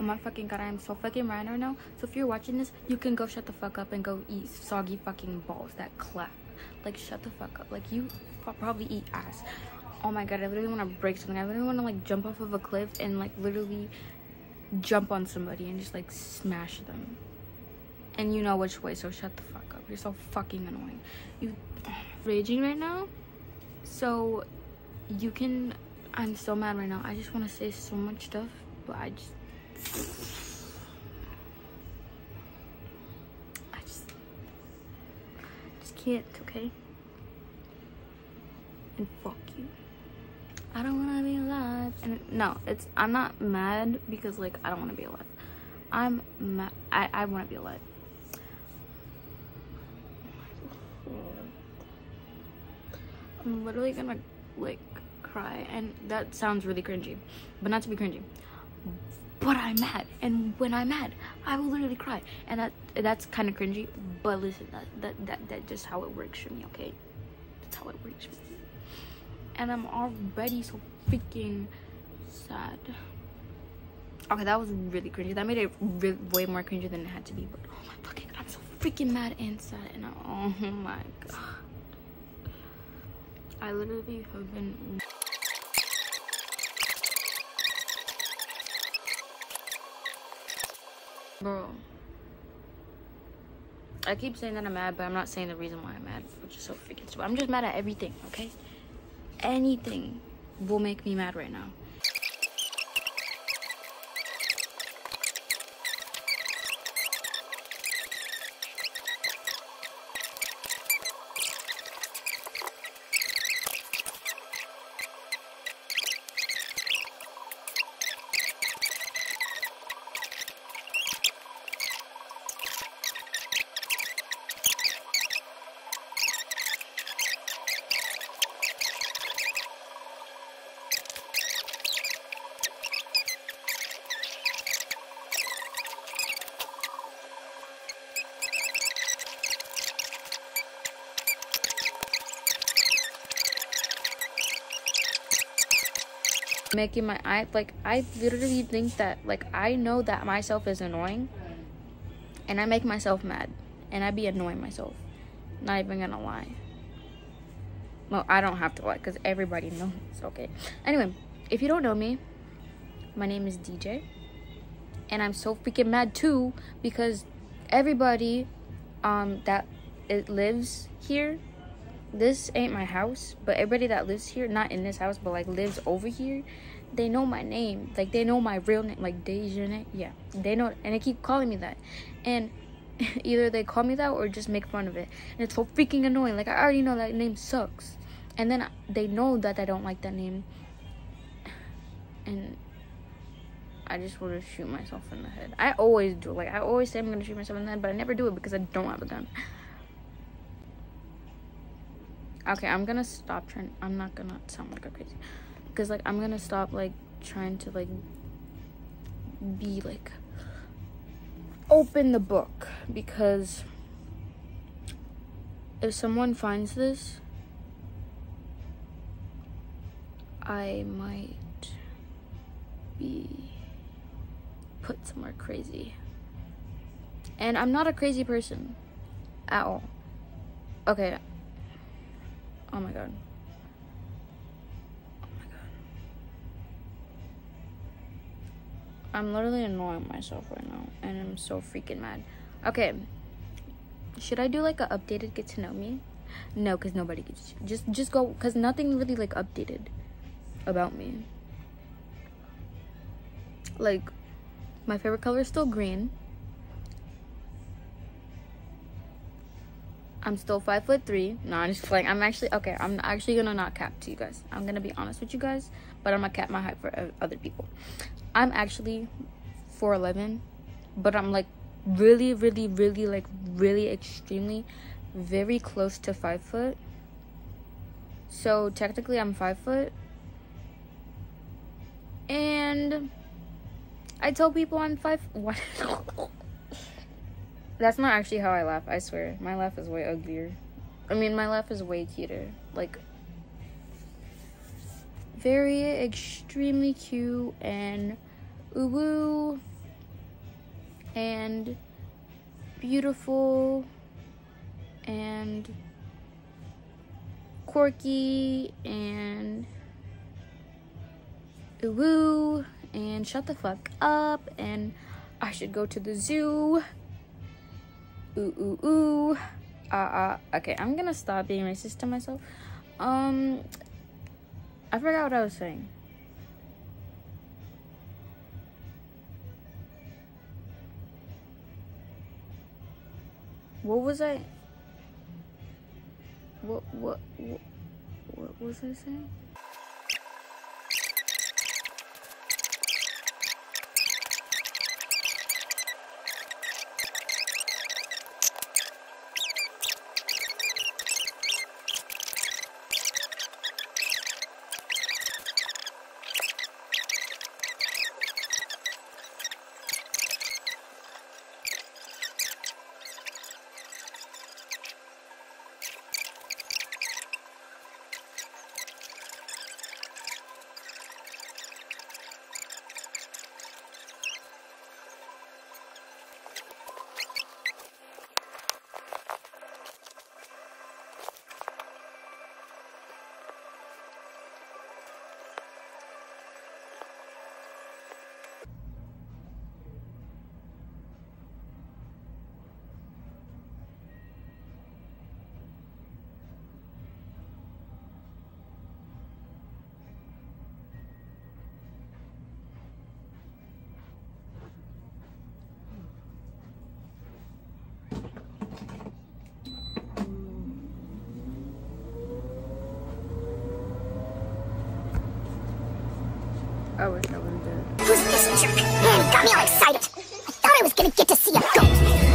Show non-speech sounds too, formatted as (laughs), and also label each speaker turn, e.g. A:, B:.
A: Oh my fucking god, I am so fucking mad right now. So if you're watching this, you can go shut the fuck up and go eat soggy fucking balls that clap. Like shut the fuck up. Like you probably eat ass. Oh my god, I literally want to break something. I literally want to like jump off of a cliff and like literally jump on somebody and just like smash them. And you know which way, so shut the fuck up. You're so fucking annoying. You (sighs) raging right now? So you can I'm so mad right now. I just want to say so much stuff, but I just I just just can't, okay? And fuck you. I don't wanna be alive. And no, it's I'm not mad because like I don't wanna be alive. I'm mad I, I wanna be alive. I'm literally gonna like cry and that sounds really cringy. But not to be cringy but I'm mad, and when I'm mad, I will literally cry, and that that's kind of cringy. But listen, that that that that's just how it works for me, okay? That's how it works for me. And I'm already so freaking sad. Okay, that was really cringy. That made it way more cringy than it had to be. But oh my fucking, I'm so freaking mad and sad, and I, oh my god, I literally have been. Bro. I keep saying that I'm mad, but I'm not saying the reason why I'm mad, which is so freaking stupid. I'm just mad at everything, okay? Anything will make me mad right now. Making my eye like I literally think that like I know that myself is annoying and I make myself mad and I be annoying myself. Not even gonna lie. Well, I don't have to lie because everybody knows. Okay. Anyway, if you don't know me, my name is DJ. And I'm so freaking mad too because everybody um that it lives here this ain't my house, but everybody that lives here, not in this house, but like lives over here, they know my name. Like they know my real name, like Dejeuner. Yeah, they know, and they keep calling me that. And (laughs) either they call me that or just make fun of it, and it's so freaking annoying. Like I already know that name sucks, and then they know that I don't like that name, and I just want to shoot myself in the head. I always do. Like I always say I'm gonna shoot myself in the head, but I never do it because I don't have a gun. Okay i'm gonna stop trying i'm not gonna sound like a crazy because like i'm gonna stop like trying to like be like open the book because if someone finds this i might be put somewhere crazy. And i'm not a crazy person at all. Okay Oh my god. Oh my god. I'm literally annoying myself right now and I'm so freaking mad. Okay. Should I do like a updated get to know me? No, cuz nobody gets just just go cuz nothing really like updated about me. Like my favorite color is still green. I'm still five foot three. No, I'm just playing. I'm actually okay. I'm actually gonna not cap to you guys. I'm gonna be honest with you guys, but I'm gonna cap my height for other people. I'm actually 4'11, but I'm like really, really, really, like really extremely, very close to five foot. So technically, I'm five foot, and I tell people I'm five. (laughs) What? That's not actually how I laugh, I swear. My laugh is way uglier. I mean, my laugh is way cuter. Like, very extremely cute and uwu and beautiful and quirky and uwu and shut the fuck up and I should go to the zoo. Ooh ooh ooh. Uh uh okay, I'm gonna stop being racist to myself. Um I forgot what I was saying. What was I? What what what, what was I saying? Oh, I wish I was dead.
B: It this chick. Got me all excited. I thought I was gonna get to see a ghost.